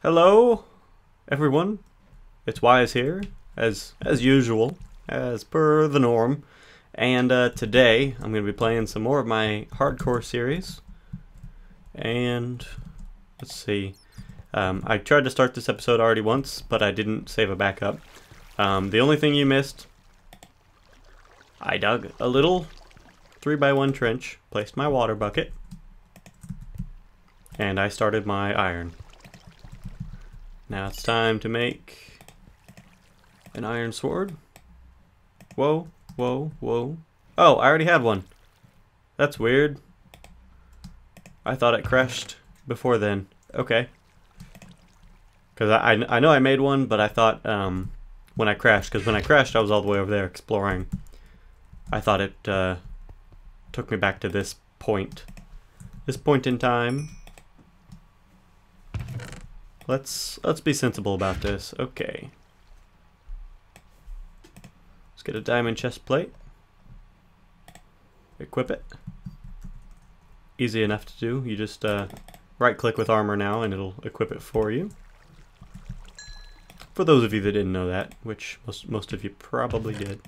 Hello, everyone. It's Wise here, as as usual, as per the norm. And uh, today I'm going to be playing some more of my hardcore series. And let's see. Um, I tried to start this episode already once, but I didn't save a backup. Um, the only thing you missed, I dug a little 3x1 trench, placed my water bucket, and I started my iron. Now it's time to make an iron sword. Whoa, whoa, whoa. Oh, I already have one. That's weird. I thought it crashed before then. Okay. Because I, I, I know I made one, but I thought um, when I crashed, because when I crashed I was all the way over there exploring. I thought it uh, took me back to this point. This point in time. Let's let's be sensible about this. Okay. Let's get a diamond chest plate. Equip it. Easy enough to do. You just uh, right click with armor now and it'll equip it for you. For those of you that didn't know that, which most most of you probably did.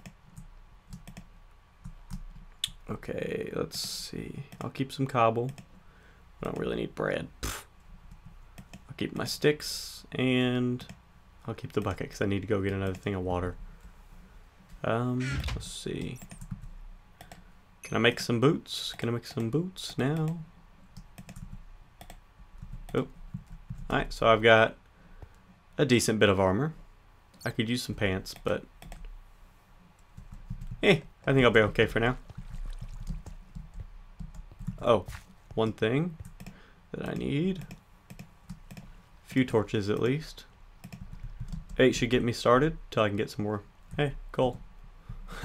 Okay, let's see. I'll keep some cobble. I don't really need bread. Pfft keep my sticks, and I'll keep the bucket because I need to go get another thing of water. Um, let's see. Can I make some boots? Can I make some boots now? Oh. Alright, so I've got a decent bit of armor. I could use some pants, but... Eh, I think I'll be okay for now. Oh, one thing that I need few torches at least. Eight should get me started till I can get some more. Hey, cool.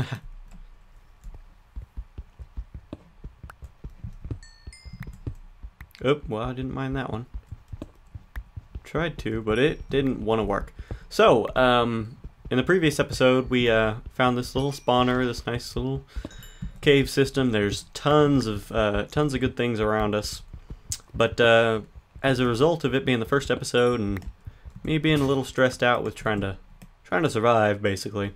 oh, well, I didn't mind that one. Tried to, but it didn't want to work. So, um, in the previous episode, we uh, found this little spawner, this nice little cave system. There's tons of uh, tons of good things around us, but uh, as a result of it being the first episode and me being a little stressed out with trying to trying to survive basically.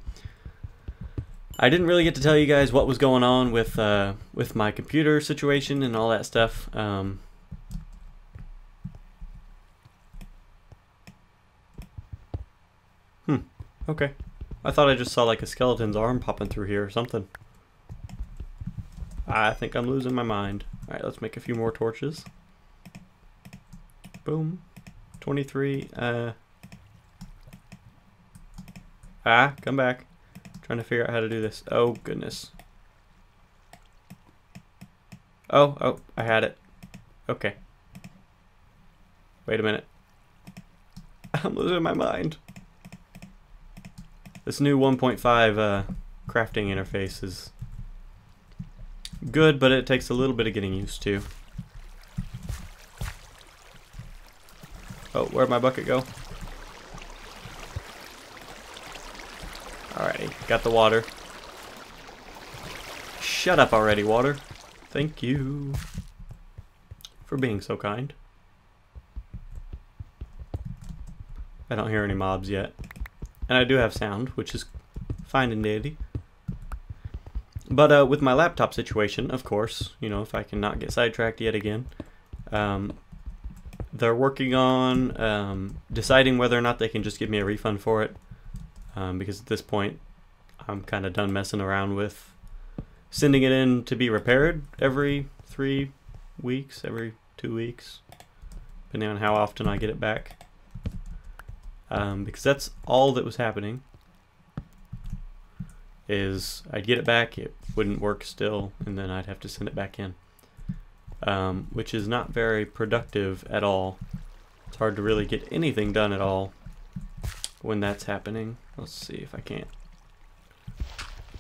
I didn't really get to tell you guys what was going on with uh, with my computer situation and all that stuff um, hmm okay. I thought I just saw like a skeleton's arm popping through here or something. I think I'm losing my mind. Alright let's make a few more torches Boom. 23. Uh. Ah, come back. trying to figure out how to do this. Oh, goodness. Oh, oh, I had it. Okay. Wait a minute. I'm losing my mind. This new 1.5 uh, crafting interface is good, but it takes a little bit of getting used to. Oh, where'd my bucket go? Alrighty, got the water. Shut up already, water. Thank you for being so kind. I don't hear any mobs yet. And I do have sound, which is fine and dandy. But uh, with my laptop situation, of course, you know, if I can not get sidetracked yet again, um, they're working on um, deciding whether or not they can just give me a refund for it. Um, because at this point, I'm kind of done messing around with sending it in to be repaired every three weeks, every two weeks, depending on how often I get it back. Um, because that's all that was happening. Is I'd get it back, it wouldn't work still, and then I'd have to send it back in um, which is not very productive at all. It's hard to really get anything done at all when that's happening. Let's see if I can't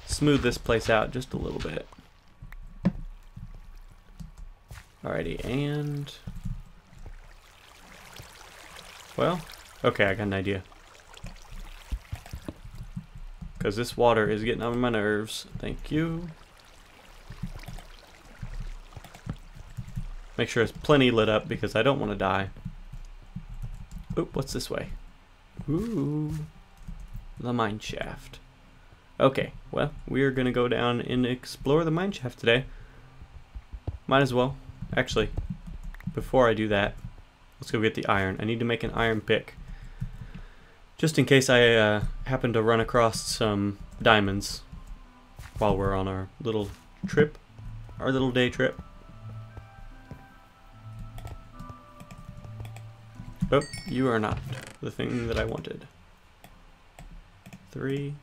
smooth this place out just a little bit. Alrighty, and... Well, okay, I got an idea. Because this water is getting on my nerves. Thank you. Make sure it's plenty lit up because I don't want to die. Oop, what's this way? Ooh, the mine shaft. Okay, well, we're gonna go down and explore the mine shaft today. Might as well. Actually, before I do that, let's go get the iron. I need to make an iron pick. Just in case I uh, happen to run across some diamonds while we're on our little trip, our little day trip. Oh, you are not the thing that I wanted. Three.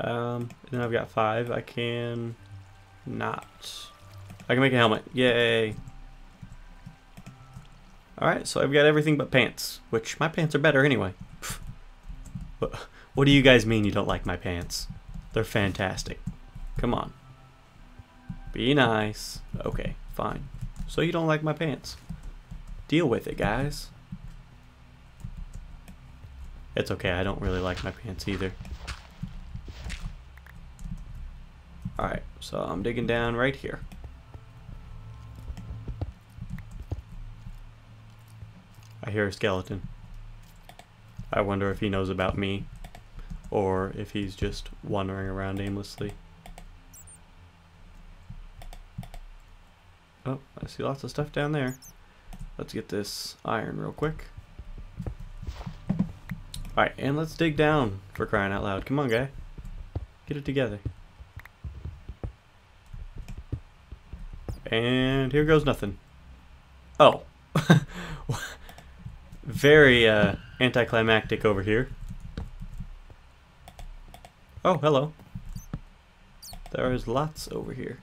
Um, then I've got five. I can not. I can make a helmet. Yay. Alright, so I've got everything but pants, which my pants are better anyway. what, what do you guys mean you don't like my pants? They're fantastic. Come on. Be nice. Okay, fine. So you don't like my pants. Deal with it, guys. It's okay, I don't really like my pants either. Alright, so I'm digging down right here. I hear a skeleton. I wonder if he knows about me, or if he's just wandering around aimlessly. Oh, I see lots of stuff down there. Let's get this iron real quick. Alright, and let's dig down for crying out loud. Come on, guy. Get it together. And here goes nothing. Oh. Very uh, anticlimactic over here. Oh, hello. There is lots over here.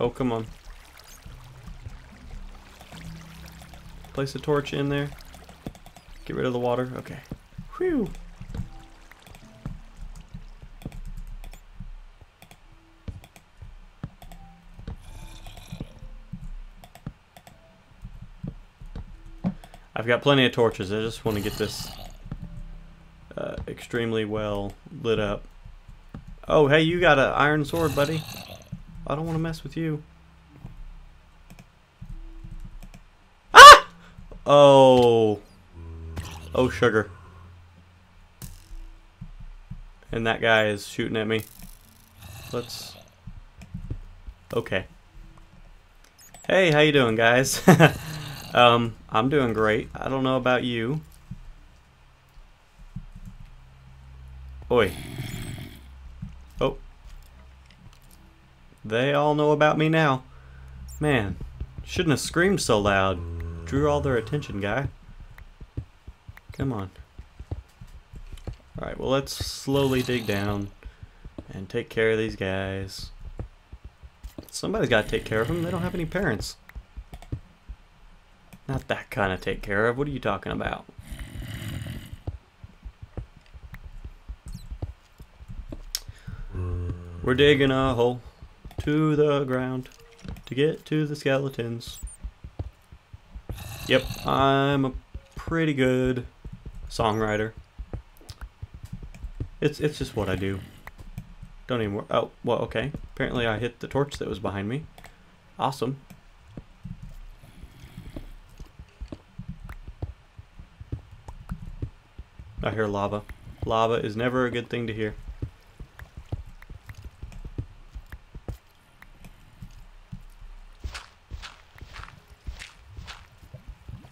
Oh, come on. Place a torch in there. Get rid of the water. Okay. Whew. I've got plenty of torches. I just want to get this uh, extremely well lit up. Oh, hey, you got an iron sword, buddy. I don't want to mess with you. Ah! Oh. Oh, sugar. And that guy is shooting at me. Let's... Okay. Hey, how you doing, guys? um, I'm doing great. I don't know about you. Oi. They all know about me now. Man, shouldn't have screamed so loud. Drew all their attention, guy. Come on. Alright, well let's slowly dig down and take care of these guys. Somebody's got to take care of them. They don't have any parents. Not that kind of take care of. What are you talking about? We're digging a hole to the ground to get to the skeletons. Yep, I'm a pretty good songwriter. It's it's just what I do. Don't even worry. Oh, well, okay. Apparently I hit the torch that was behind me. Awesome. I hear lava. Lava is never a good thing to hear.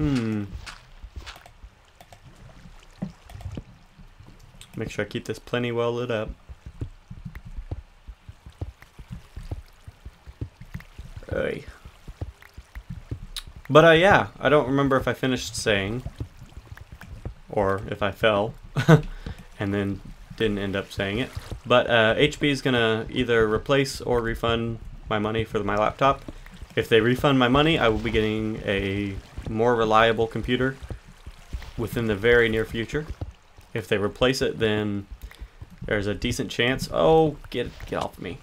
Hmm. Make sure I keep this plenty well lit up. Oy. But uh, yeah, I don't remember if I finished saying, or if I fell, and then didn't end up saying it. But uh, HP is gonna either replace or refund my money for my laptop. If they refund my money, I will be getting a more reliable computer within the very near future. If they replace it, then there's a decent chance. Oh, get get off me!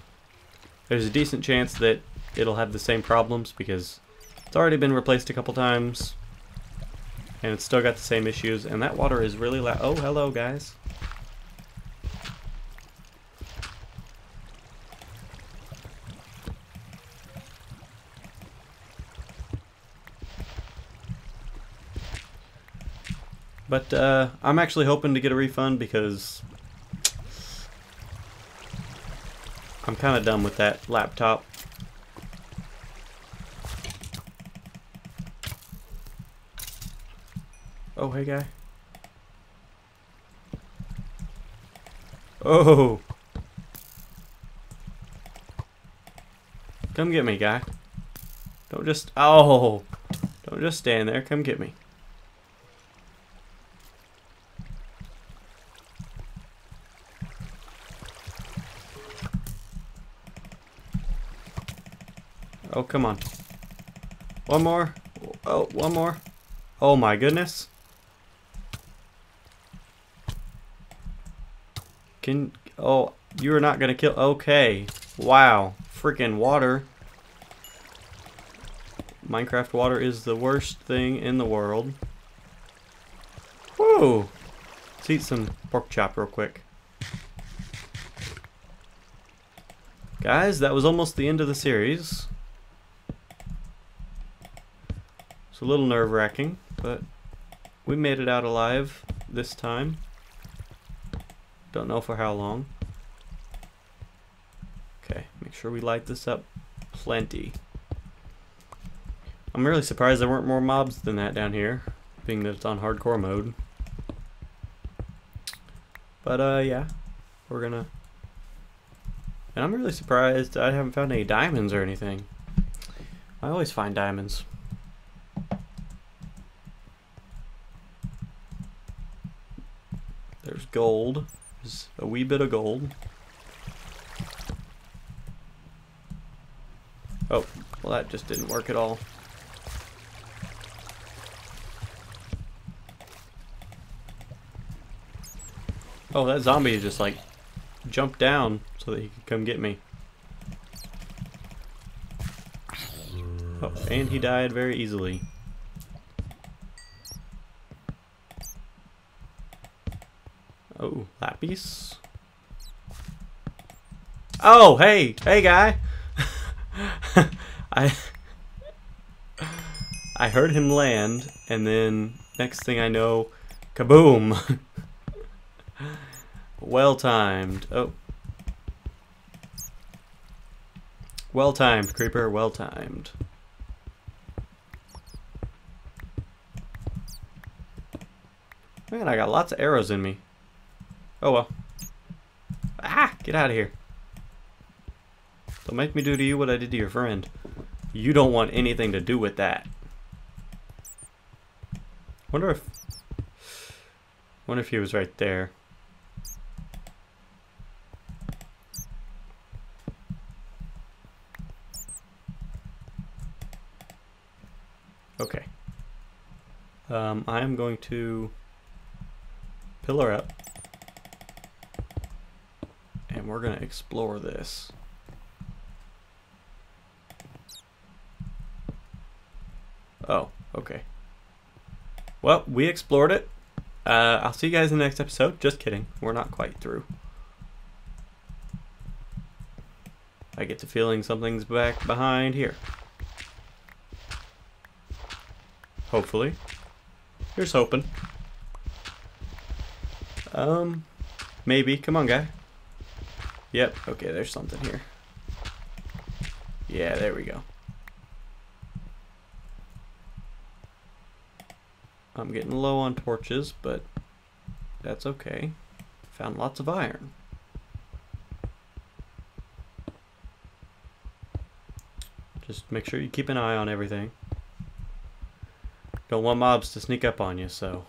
There's a decent chance that it'll have the same problems because it's already been replaced a couple times, and it's still got the same issues. And that water is really loud. Oh, hello, guys. But uh, I'm actually hoping to get a refund because I'm kind of done with that laptop. Oh, hey guy. Oh! Come get me, guy. Don't just... Oh! Don't just stand there. Come get me. Oh, come on. One more. Oh, one more. Oh my goodness. Can, oh, you're not gonna kill, okay. Wow, freaking water. Minecraft water is the worst thing in the world. Whoa! Let's eat some pork chop real quick. Guys, that was almost the end of the series. It's a little nerve-wracking, but we made it out alive this time. Don't know for how long. Okay, make sure we light this up plenty. I'm really surprised there weren't more mobs than that down here, being that it's on hardcore mode. But, uh, yeah, we're gonna... And I'm really surprised I haven't found any diamonds or anything. I always find diamonds. There's gold. There's a wee bit of gold. Oh, well that just didn't work at all. Oh, that zombie just like jumped down so that he could come get me. Oh, and he died very easily. Oh. Oh, hey, hey, guy. I I heard him land, and then next thing I know, kaboom. well timed. Oh. Well timed, creeper. Well timed. Man, I got lots of arrows in me. Oh well. Ah! Get out of here. Don't make me do to you what I did to your friend. You don't want anything to do with that. Wonder if... Wonder if he was right there. Okay. Um, I am going to pillar up and we're going to explore this. Oh, okay. Well, we explored it. Uh, I'll see you guys in the next episode. Just kidding. We're not quite through. I get the feeling something's back behind here. Hopefully. Here's hoping. Um, maybe. Come on, guy. Yep, okay, there's something here. Yeah, there we go. I'm getting low on torches, but that's okay. Found lots of iron. Just make sure you keep an eye on everything. Don't want mobs to sneak up on you, so.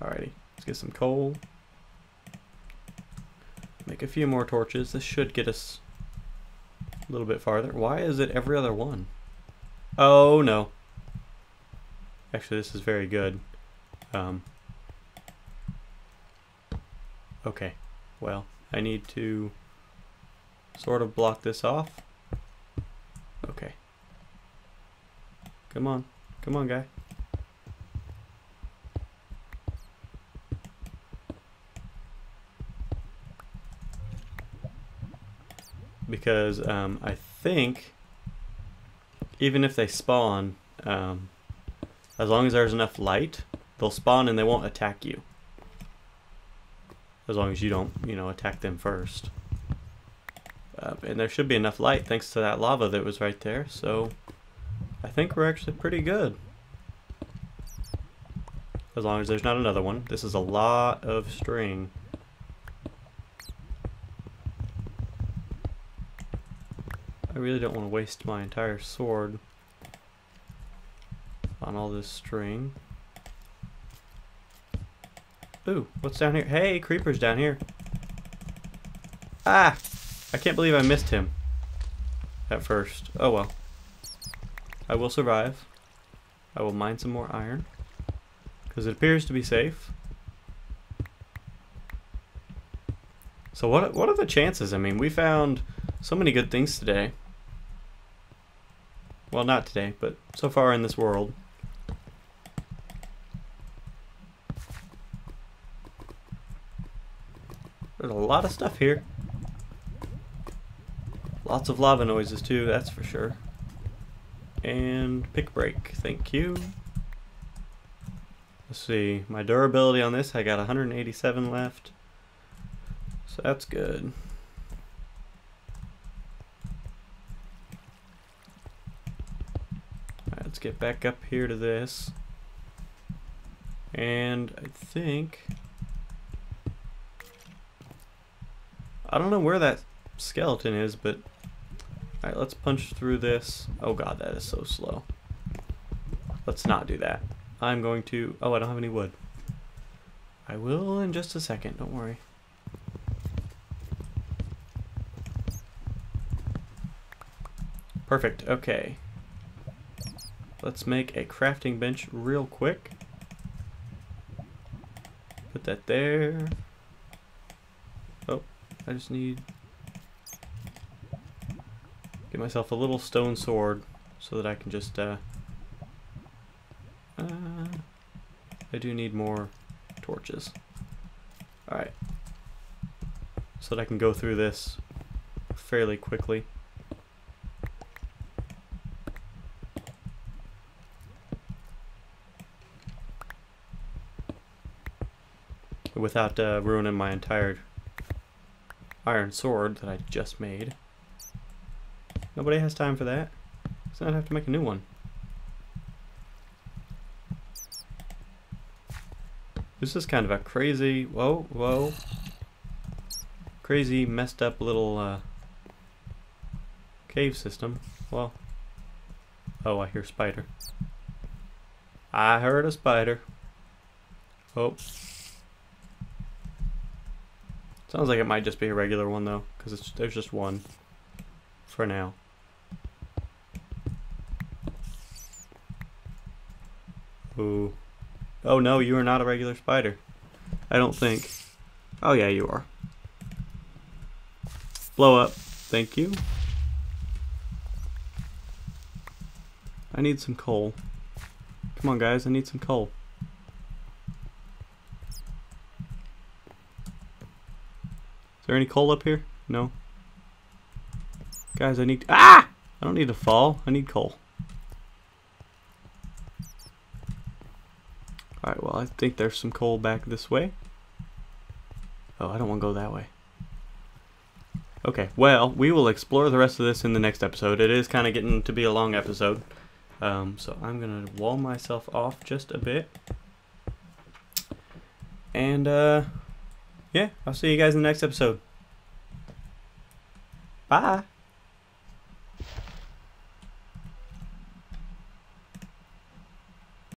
Alrighty, let's get some coal. Make a few more torches. This should get us a little bit farther. Why is it every other one? Oh, no. Actually, this is very good. Um, okay. Well, I need to sort of block this off. Okay. Come on. Come on, guy. Because um, I think even if they spawn, um, As long as there's enough light, they'll spawn and they won't attack you. As long as you don't, you know, attack them first. Uh, and there should be enough light thanks to that lava that was right there, so I think we're actually pretty good. As long as there's not another one. This is a lot of string. I really don't want to waste my entire sword on all this string. Ooh, what's down here? Hey, creeper's down here. Ah! I can't believe I missed him at first. Oh well. I will survive. I will mine some more iron. Because it appears to be safe. So what what are the chances? I mean, we found so many good things today. Well, not today, but so far in this world. There's a lot of stuff here. Lots of lava noises too, that's for sure. And pick break, thank you. Let's see, my durability on this, I got 187 left. So that's good. Let's get back up here to this. And I think... I don't know where that skeleton is, but... Alright, let's punch through this. Oh god, that is so slow. Let's not do that. I'm going to... Oh, I don't have any wood. I will in just a second, don't worry. Perfect, okay. Let's make a crafting bench real quick. Put that there. Oh, I just need... Get myself a little stone sword so that I can just... Uh, uh, I do need more torches. Alright. So that I can go through this fairly quickly. Without uh, ruining my entire iron sword that I just made. Nobody has time for that. So I'd have to make a new one. This is kind of a crazy, whoa, whoa, crazy messed up little uh, cave system. Well, oh, I hear spider. I heard a spider. Oh. Sounds like it might just be a regular one though, because there's just one for now. Ooh. Oh no, you are not a regular spider. I don't think. Oh yeah, you are. Blow up. Thank you. I need some coal. Come on guys, I need some coal. There any coal up here? No. Guys, I need... Ah! I don't need to fall. I need coal. Alright, well, I think there's some coal back this way. Oh, I don't want to go that way. Okay, well, we will explore the rest of this in the next episode. It is kind of getting to be a long episode. Um, so I'm going to wall myself off just a bit. And, uh yeah, I'll see you guys in the next episode. Bye.